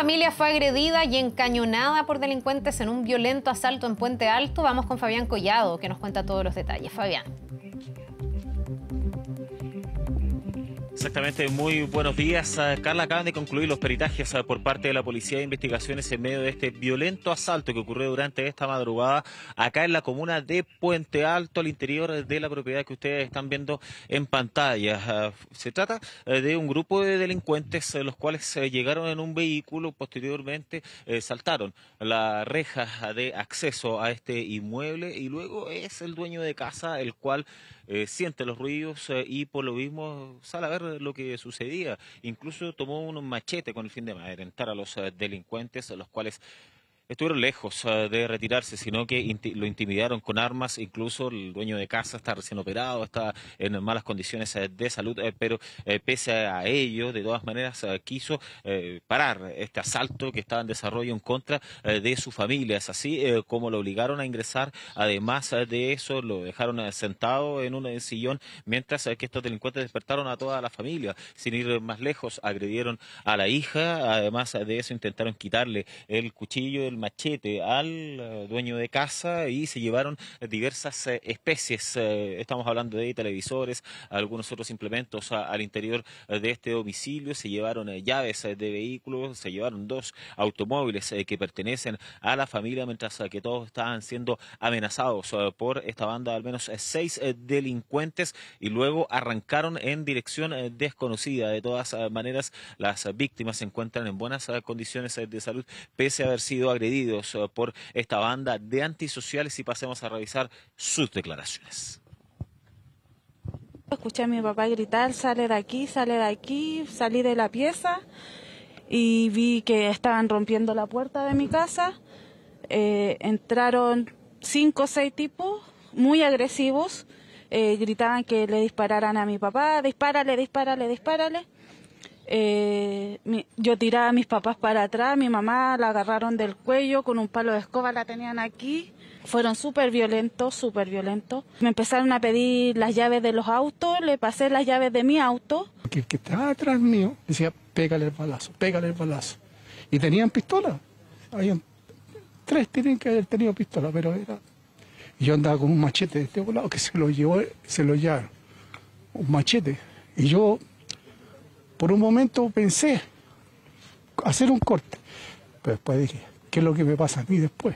familia fue agredida y encañonada por delincuentes en un violento asalto en Puente Alto. Vamos con Fabián Collado, que nos cuenta todos los detalles. Fabián. Exactamente, muy buenos días. Ah, Carla, acaban de concluir los peritajes ah, por parte de la Policía de Investigaciones en medio de este violento asalto que ocurrió durante esta madrugada acá en la comuna de Puente Alto, al interior de la propiedad que ustedes están viendo en pantalla. Ah, se trata eh, de un grupo de delincuentes eh, los cuales eh, llegaron en un vehículo, posteriormente saltaron la reja de acceso a este inmueble y luego es el dueño de casa el cual siente los ruidos y por lo mismo sale a ver lo que sucedía. Incluso tomó un machete con el fin de amedrentar a los eh, delincuentes, los cuales estuvieron lejos eh, de retirarse, sino que lo intimidaron con armas, incluso el dueño de casa está recién operado, está en malas condiciones eh, de salud, eh, pero pese a ello, de todas maneras, quiso parar este asalto que estaba en desarrollo en contra de su familia. Así como lo obligaron a ingresar. Además de eso, lo dejaron sentado en un sillón, mientras que estos delincuentes despertaron a toda la familia. Sin ir más lejos, agredieron a la hija. Además de eso, intentaron quitarle el cuchillo, el machete al eh, dueño de casa y se llevaron diversas eh, especies. Eh, estamos hablando de televisores, algunos otros implementos al interior de este domicilio. Se llevaron llaves de vehículos, se llevaron dos automóviles que pertenecen a la familia, mientras que todos estaban siendo amenazados por esta banda, al menos seis delincuentes, y luego arrancaron en dirección desconocida. De todas maneras, las víctimas se encuentran en buenas condiciones de salud, pese a haber sido agredidas eh, por esta banda de antisociales y pasemos a revisar sus declaraciones. Escuché a mi papá gritar, sale de aquí, sale de aquí, salí de la pieza y vi que estaban rompiendo la puerta de mi casa. Eh, entraron cinco o seis tipos muy agresivos, eh, gritaban que le dispararan a mi papá, dispárale, dispárale, dispárale. Eh, yo tiraba a mis papás para atrás, mi mamá la agarraron del cuello con un palo de escoba, la tenían aquí. Fueron súper violentos, súper violentos. Me empezaron a pedir las llaves de los autos, le pasé las llaves de mi auto. Que, que estaba atrás mío decía, pégale el balazo, pégale el balazo. Y tenían pistola. Habían tres tienen que haber tenido pistola, pero era... Y yo andaba con un machete de este lado que se lo llevó, se lo llevaron. Un machete. Y yo por un momento pensé hacer un corte, pero después dije, ¿qué es lo que me pasa a mí después?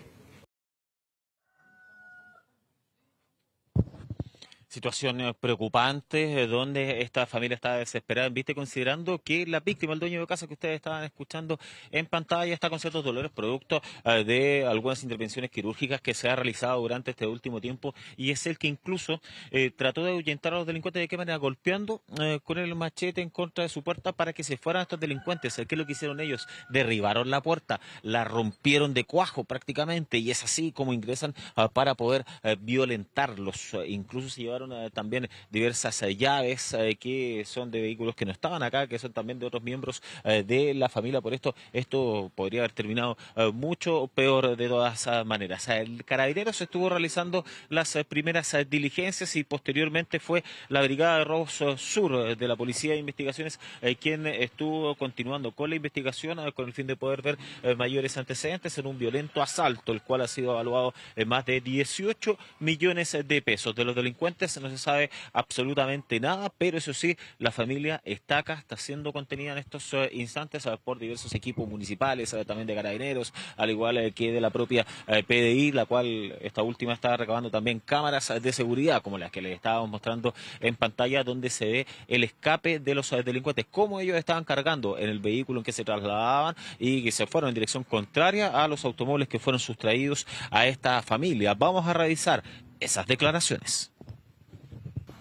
Situación preocupante, eh, donde esta familia está desesperada, ¿viste? Considerando que la víctima, el dueño de casa que ustedes estaban escuchando en pantalla, está con ciertos dolores producto eh, de algunas intervenciones quirúrgicas que se ha realizado durante este último tiempo y es el que incluso eh, trató de ahuyentar a los delincuentes de qué manera golpeando con el machete en contra de su puerta para que se fueran estos delincuentes. ¿Qué es lo que hicieron ellos? Derribaron la puerta, la rompieron de cuajo prácticamente y es así como ingresan para poder violentarlos. incluso se llevaron eh, también diversas eh, llaves eh, que son de vehículos que no estaban acá, que son también de otros miembros de la familia. Por esto, esto podría haber terminado mucho peor de todas maneras. El carabinero se estuvo realizando las primeras diligencias y posteriormente fue la Brigada de Robos Sur de la Policía de Investigaciones quien estuvo continuando con la investigación con el fin de poder ver mayores antecedentes en un violento asalto, el cual ha sido evaluado en más de 18 millones de pesos. De los delincuentes no se sabe absolutamente nada, pero eso sí, la familia está acá, está siendo contenida en estos eh, instantes por diversos equipos municipales, también de carabineros, al igual eh, que de la propia eh, PDI, la cual esta última está recabando también cámaras de seguridad, como las que les estábamos mostrando en pantalla, donde se ve el escape de los delincuentes, cómo ellos estaban cargando en el vehículo en que se trasladaban y que se fueron en dirección contraria a los automóviles que fueron sustraídos a esta familia. Vamos a revisar esas declaraciones.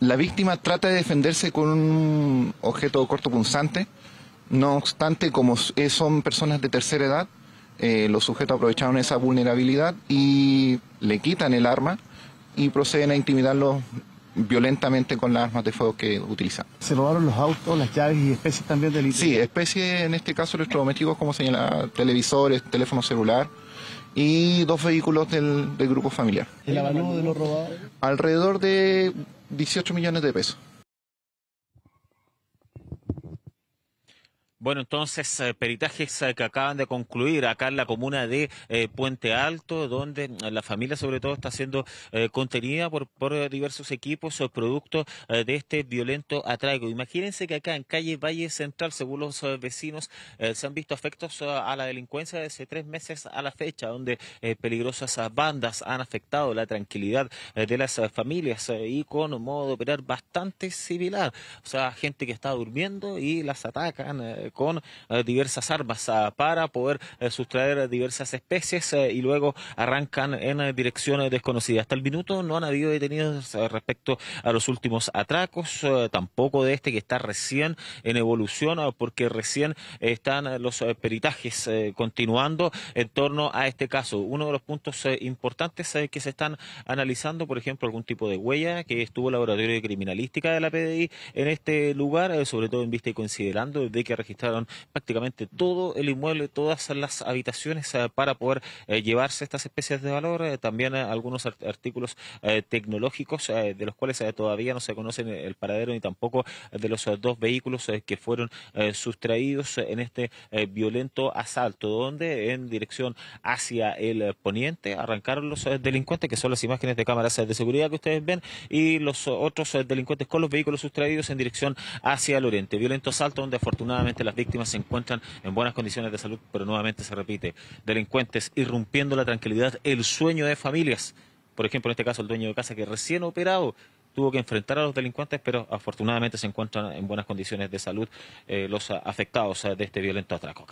La víctima trata de defenderse con un objeto corto punzante, no obstante, como son personas de tercera edad, eh, los sujetos aprovecharon esa vulnerabilidad y le quitan el arma y proceden a intimidarlo violentamente con las armas de fuego que utilizan. ¿Se robaron los autos, las llaves y especies también del Sí, especies en este caso electrodomésticos, como señala, televisores, teléfono celular y dos vehículos del, del grupo familiar. ¿El avalúo de los robados? Alrededor de 18 millones de pesos. Bueno, entonces, eh, peritajes eh, que acaban de concluir acá en la comuna de eh, Puente Alto, donde la familia sobre todo está siendo contenida por, por diversos equipos o productos de este violento atraigo. Imagínense que acá en calle Valle Central, según los vecinos, se han visto afectos a la delincuencia desde tres meses a la fecha, donde peligrosas bandas han afectado la tranquilidad de las familias y con un modo de operar bastante similar. O sea, gente que está durmiendo y las atacan con eh, diversas armas ah, para poder eh, sustraer diversas especies eh, y luego arrancan en direcciones desconocidas. Hasta el minuto no han habido detenidos respecto a los últimos atracos, tampoco de este que está recién en evolución porque recién están los peritajes continuando en torno a este caso. Uno de los puntos importantes que se están analizando, por ejemplo, algún tipo de huella que estuvo el laboratorio de criminalística de la PDI en este lugar, sobre todo en vista y considerando de que registraron prácticamente todo el inmueble, todas las habitaciones eh, para poder eh, llevarse estas especies de valor, eh, también algunos artículos tecnológicos de los cuales todavía no se conocen el paradero ni tampoco de los dos vehículos que fueron sustraídos en este violento asalto, donde en dirección hacia el poniente arrancaron los delincuentes, que son las imágenes de cámaras de seguridad que ustedes ven, y los otros delincuentes con los vehículos sustraídos en dirección hacia el oriente. Violento asalto donde afortunadamente las víctimas se encuentran en buenas condiciones de salud, pero nuevamente se repite, delincuentes irrumpiendo la tranquilidad, el sueño de familias. Por ejemplo, en este caso, el dueño de casa que recién operado tuvo que enfrentar a los delincuentes, pero afortunadamente se encuentran en buenas condiciones de salud eh, los afectados eh, de este violento atraco.